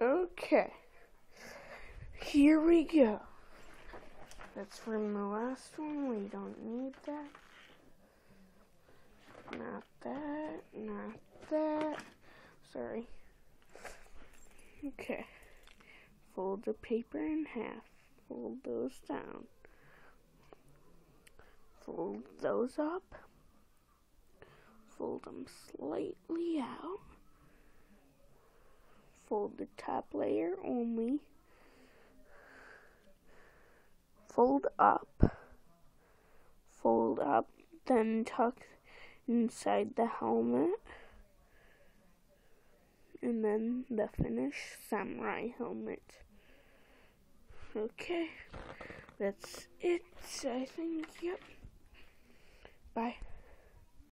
Okay. Here we go. That's from the last one. We don't need that. Not that. Not that. Sorry. Okay. Fold the paper in half. Fold those down. Fold those up. Fold them slightly out. Fold the top layer only. Fold up. Fold up, then tuck inside the helmet. And then the finished samurai helmet. Okay, that's it, I think, yep. Bye.